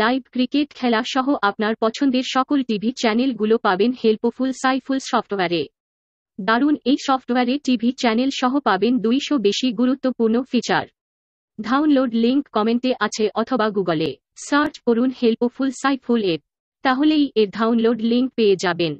Live cricket খেলা সহ আপনার পছন্দের সকল টিভি চ্যানেলগুলো পাবেন হেল্পফুল সাইফুল সফটওয়্যারে। দারুণ এই সফটওয়্যারে টিভি চ্যানেল সহ পাবেন দুইশো বেশি গুরুত্বপূর্ণ ফিচার। ডাউনলোড লিংক কমেন্টে আছে অথবা গুগলে সার্চ করুন হেল্পফুল সাইফুল এপ। তাহলেই এর ডাউনলোড লিংক পেয়ে যাবেন।